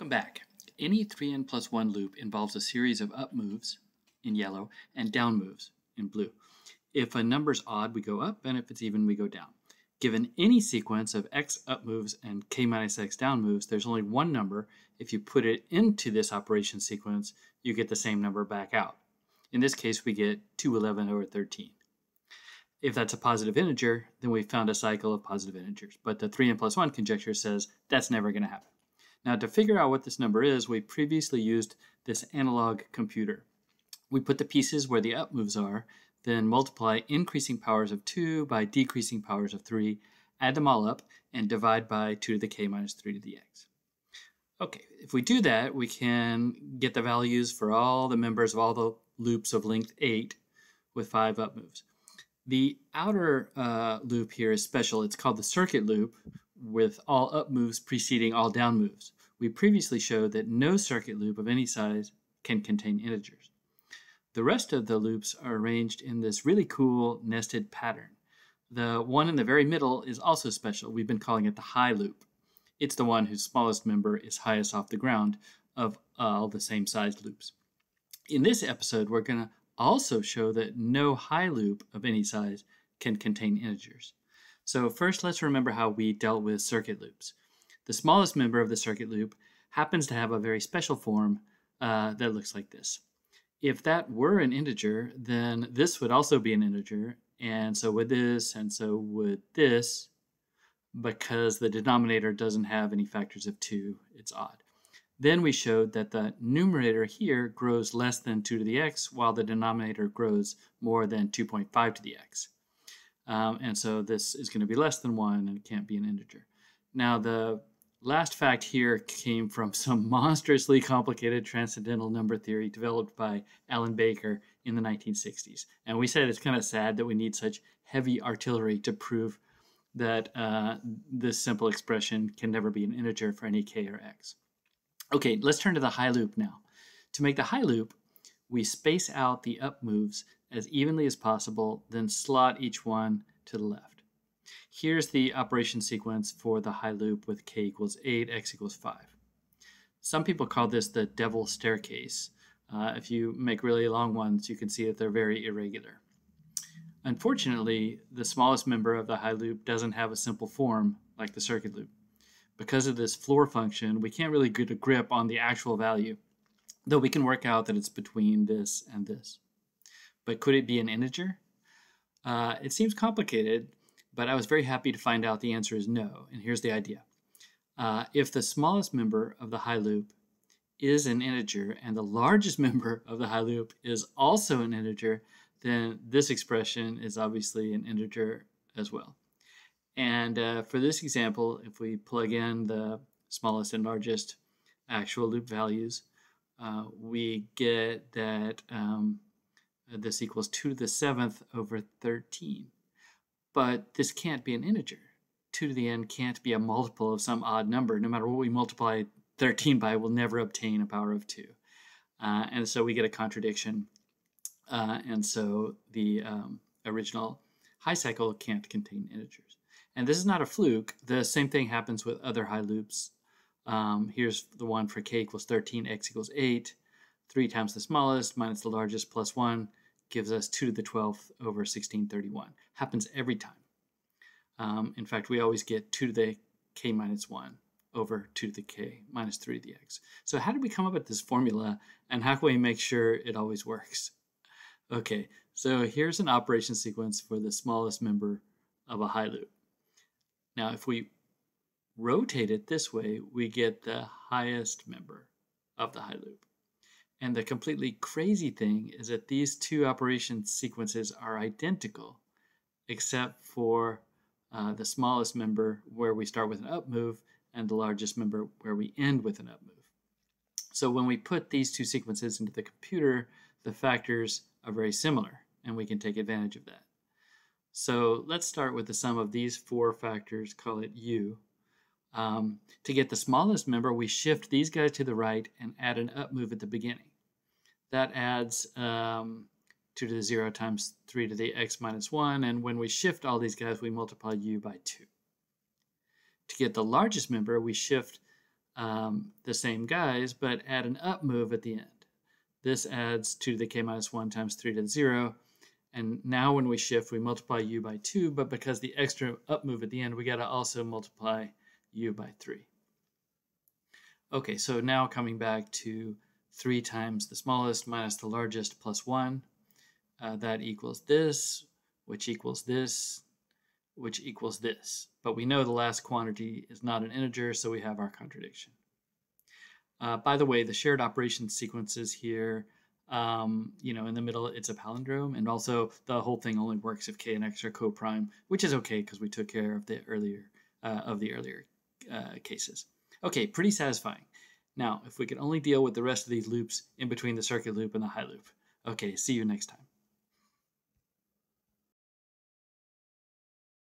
Welcome back. Any 3n plus 1 loop involves a series of up moves in yellow and down moves in blue. If a number is odd, we go up, and if it's even, we go down. Given any sequence of x up moves and k minus x down moves, there's only one number. If you put it into this operation sequence, you get the same number back out. In this case, we get 211 over 13. If that's a positive integer, then we've found a cycle of positive integers. But the 3n plus 1 conjecture says that's never going to happen. Now to figure out what this number is, we previously used this analog computer. We put the pieces where the up moves are, then multiply increasing powers of 2 by decreasing powers of 3, add them all up, and divide by 2 to the k minus 3 to the x. Okay, if we do that, we can get the values for all the members of all the loops of length 8 with 5 up moves. The outer uh, loop here is special. It's called the circuit loop, with all up moves preceding all down moves. We previously showed that no circuit loop of any size can contain integers. The rest of the loops are arranged in this really cool nested pattern. The one in the very middle is also special. We've been calling it the high loop. It's the one whose smallest member is highest off the ground of all the same sized loops. In this episode, we're going to also show that no high loop of any size can contain integers. So first, let's remember how we dealt with circuit loops. The smallest member of the circuit loop happens to have a very special form uh, that looks like this. If that were an integer, then this would also be an integer, and so would this, and so would this, because the denominator doesn't have any factors of 2, it's odd. Then we showed that the numerator here grows less than 2 to the x, while the denominator grows more than 2.5 to the x. Um, and so this is going to be less than 1 and it can't be an integer. Now the last fact here came from some monstrously complicated transcendental number theory developed by Alan Baker in the 1960s. And we said it's kind of sad that we need such heavy artillery to prove that uh, this simple expression can never be an integer for any k or x. Okay, let's turn to the high loop now. To make the high loop, we space out the up moves as evenly as possible, then slot each one to the left. Here's the operation sequence for the high loop with k equals 8, x equals 5. Some people call this the devil staircase. Uh, if you make really long ones, you can see that they're very irregular. Unfortunately, the smallest member of the high loop doesn't have a simple form like the circuit loop. Because of this floor function, we can't really get a grip on the actual value, though we can work out that it's between this and this. But could it be an integer? Uh, it seems complicated, but I was very happy to find out the answer is no. And here's the idea. Uh, if the smallest member of the high loop is an integer and the largest member of the high loop is also an integer, then this expression is obviously an integer as well. And uh, for this example, if we plug in the smallest and largest actual loop values, uh, we get that um, this equals 2 to the 7th over 13. But this can't be an integer. 2 to the n can't be a multiple of some odd number. No matter what we multiply 13 by, we'll never obtain a power of 2. Uh, and so we get a contradiction. Uh, and so the um, original high cycle can't contain integers. And this is not a fluke. The same thing happens with other high loops. Um, here's the one for k equals 13, x equals 8. 3 times the smallest minus the largest plus 1 gives us 2 to the 12th over 1631. Happens every time. Um, in fact, we always get 2 to the k minus 1 over 2 to the k minus 3 to the x. So how did we come up with this formula, and how can we make sure it always works? Okay, so here's an operation sequence for the smallest member of a high loop. Now, if we rotate it this way, we get the highest member of the high loop. And the completely crazy thing is that these two operation sequences are identical, except for uh, the smallest member where we start with an up move and the largest member where we end with an up move. So when we put these two sequences into the computer, the factors are very similar, and we can take advantage of that. So let's start with the sum of these four factors, call it u. Um, to get the smallest member, we shift these guys to the right and add an up move at the beginning that adds um, 2 to the 0 times 3 to the x minus 1. And when we shift all these guys, we multiply u by 2. To get the largest member, we shift um, the same guys, but add an up move at the end. This adds 2 to the k minus 1 times 3 to the 0. And now when we shift, we multiply u by 2, but because the extra up move at the end, we got to also multiply u by 3. Okay, so now coming back to 3 times the smallest minus the largest plus 1. Uh, that equals this, which equals this, which equals this. But we know the last quantity is not an integer, so we have our contradiction. Uh, by the way, the shared operations sequences here, um, you know, in the middle, it's a palindrome. And also the whole thing only works if k and x are co-prime, which is okay because we took care of the earlier, uh, of the earlier uh, cases. Okay, pretty satisfying. Now, if we could only deal with the rest of these loops in between the circuit loop and the high loop. Okay, see you next time.